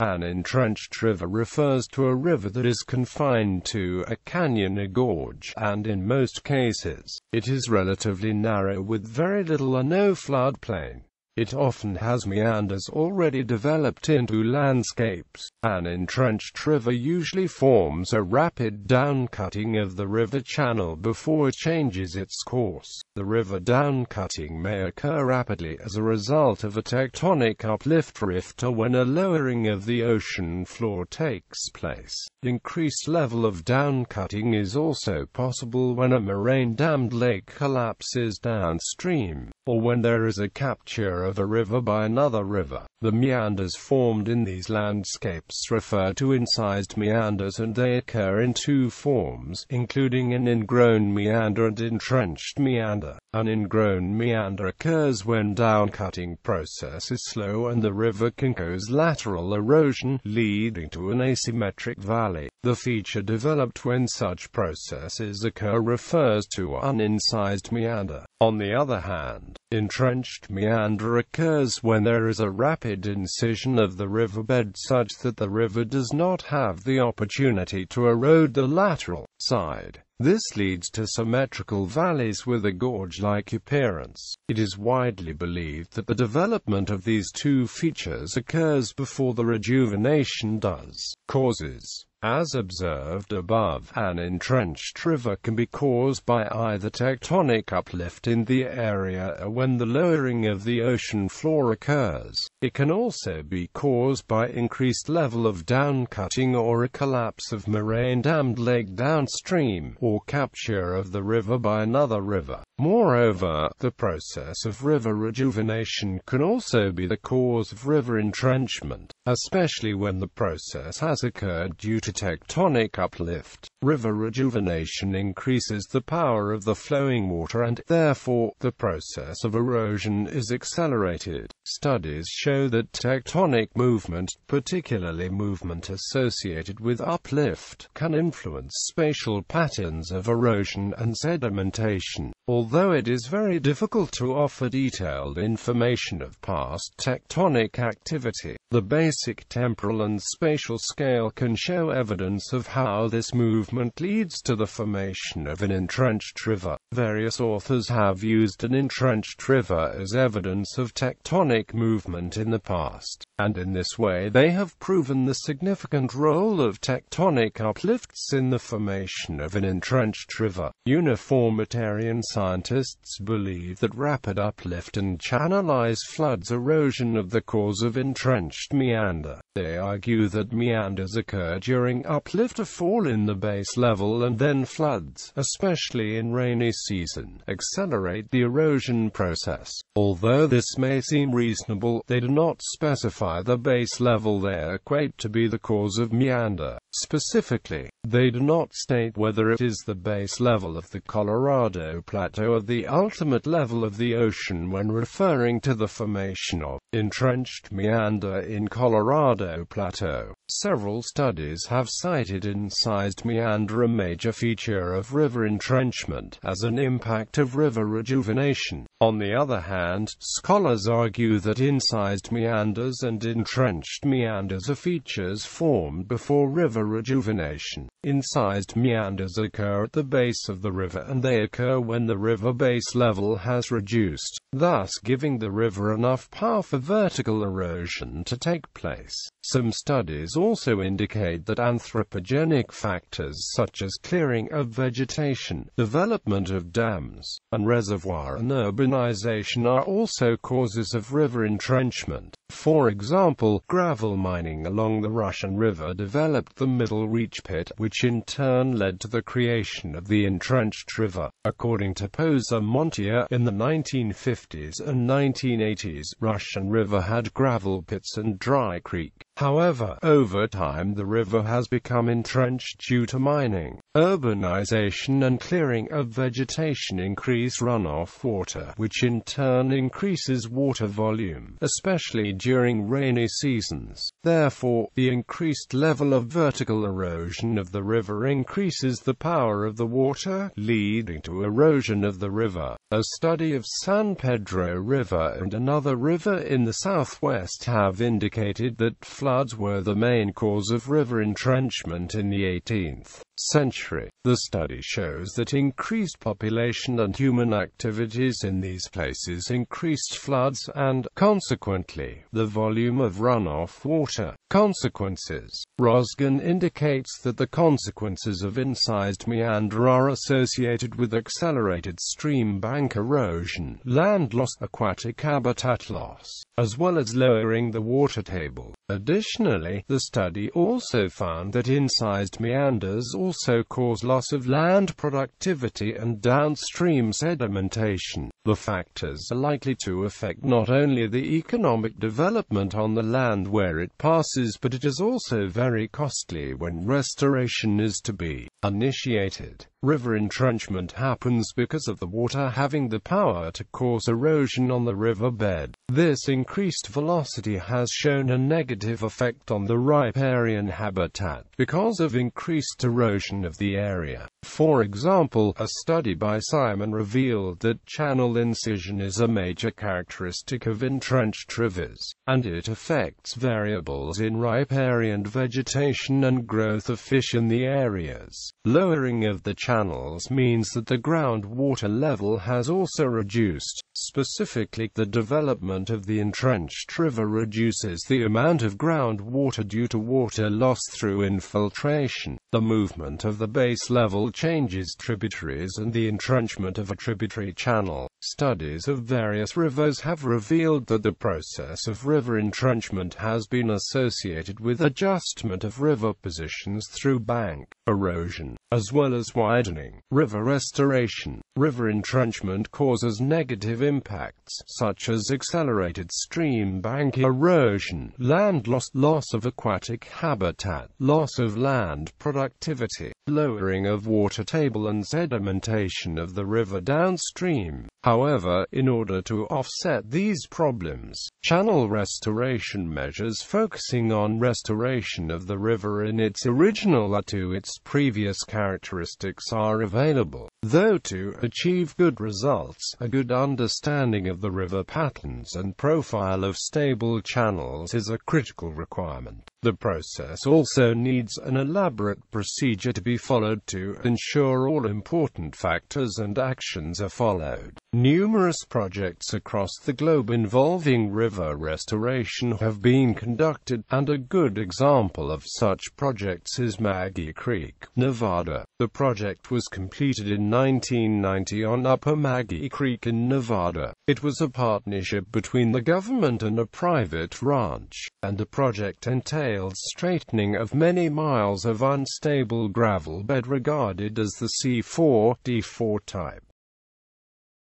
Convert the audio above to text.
An entrenched river refers to a river that is confined to a canyon or gorge, and in most cases, it is relatively narrow with very little or no floodplain. It often has meanders already developed into landscapes. An entrenched river usually forms a rapid downcutting of the river channel before it changes its course. The river downcutting may occur rapidly as a result of a tectonic uplift rift or when a lowering of the ocean floor takes place. Increased level of downcutting is also possible when a moraine-dammed lake collapses downstream, or when there is a capture of a river by another river. The meanders formed in these landscapes refer to incised meanders and they occur in two forms, including an ingrown meander and entrenched meander. An ingrown meander occurs when downcutting process is slow and the river can cause lateral erosion, leading to an asymmetric valley. The feature developed when such processes occur refers to an incised meander. On the other hand, entrenched meander occurs when there is a rapid incision of the riverbed such that the river does not have the opportunity to erode the lateral side. This leads to symmetrical valleys with a gorge-like appearance. It is widely believed that the development of these two features occurs before the rejuvenation does. Causes as observed above, an entrenched river can be caused by either tectonic uplift in the area when the lowering of the ocean floor occurs. It can also be caused by increased level of downcutting or a collapse of moraine-dammed lake downstream, or capture of the river by another river. Moreover, the process of river rejuvenation can also be the cause of river entrenchment, especially when the process has occurred due to tectonic uplift. River rejuvenation increases the power of the flowing water and, therefore, the process of erosion is accelerated. Studies show that tectonic movement, particularly movement associated with uplift, can influence spatial patterns of erosion and sedimentation. Although it is very difficult to offer detailed information of past tectonic activity, the basic temporal and spatial scale can show evidence of how this movement leads to the formation of an entrenched river. Various authors have used an entrenched river as evidence of tectonic movement in the past, and in this way they have proven the significant role of tectonic uplifts in the formation of an entrenched river. Uniformitarian scientists believe that rapid uplift and channelized floods erosion of the cause of entrenched meander. They argue that meanders occur during uplift or fall in the base level and then floods, especially in rainy season, accelerate the erosion process. Although this may seem reasonable, they do not specify the base level they equate to be the cause of meander. Specifically, they do not state whether it is the base level of the Colorado Plateau or the ultimate level of the ocean when referring to the formation of entrenched meander in Colorado Plateau. Several studies have cited incised meander a major feature of river entrenchment as an impact of river rejuvenation. On the other hand, scholars argue that incised meanders and entrenched meanders are features formed before river rejuvenation. Incised meanders occur at the base of the river and they occur when the river base level has reduced, thus giving the river enough power for vertical erosion to take place. Some studies also indicate that anthropogenic factors such as clearing of vegetation, development of dams, and reservoir and urbanization are also causes of river entrenchment. For example, gravel mining along the Russian River developed the Middle Reach Pit, which in turn led to the creation of the entrenched river. According to Posa Montia, in the 1950s and 1980s, Russian River had gravel pits and dry creek. However, over time the river has become entrenched due to mining, urbanization and clearing of vegetation increase runoff water, which in turn increases water volume, especially during rainy seasons. Therefore, the increased level of vertical erosion of the river increases the power of the water, leading to erosion of the river. A study of San Pedro River and another river in the southwest have indicated that floods were the main cause of river entrenchment in the 18th century. The study shows that increased population and human activities in these places increased floods and, consequently, the volume of runoff water. Consequences Rosgen indicates that the consequences of incised meander are associated with accelerated stream bank erosion, land loss, aquatic habitat loss, as well as lowering the water table. Additionally, the study also found that incised meanders also cause loss of land productivity and downstream sedimentation. The factors are likely to affect not only the economic development on the land where it passes but it is also very costly when restoration is to be initiated. River entrenchment happens because of the water having the power to cause erosion on the riverbed. This increased velocity has shown a negative effect on the riparian habitat because of increased erosion of the area. For example, a study by Simon revealed that channel incision is a major characteristic of entrenched rivers, and it affects variables in riparian vegetation and growth of fish in the areas. Lowering of the channels means that the groundwater level has also reduced. Specifically, the development of the entrenched river reduces the amount of groundwater due to water loss through infiltration. The movement of the base level changes tributaries and the entrenchment of a tributary channel. Studies of various rivers have revealed that the process of river entrenchment has been associated with adjustment of river positions through bank erosion, as well as widening. River restoration. River entrenchment causes negative impacts, such as accelerated stream bank erosion, land loss, loss of aquatic habitat, loss of land productivity, lowering of water table and sedimentation of the river downstream. However, in order to offset these problems, channel restoration measures focusing on restoration of the river in its original or to its previous characteristics are available. Though to achieve good results, a good understanding of the river patterns and profile of stable channels is a critical requirement. The process also needs an elaborate procedure to be followed to ensure all important factors and actions are followed. Numerous projects across the globe involving river restoration have been conducted, and a good example of such projects is Maggie Creek, Nevada. The project was completed in 1990 on Upper Maggie Creek in Nevada. It was a partnership between the government and a private ranch, and the project entailed straightening of many miles of unstable gravel bed regarded as the C4, D4 type.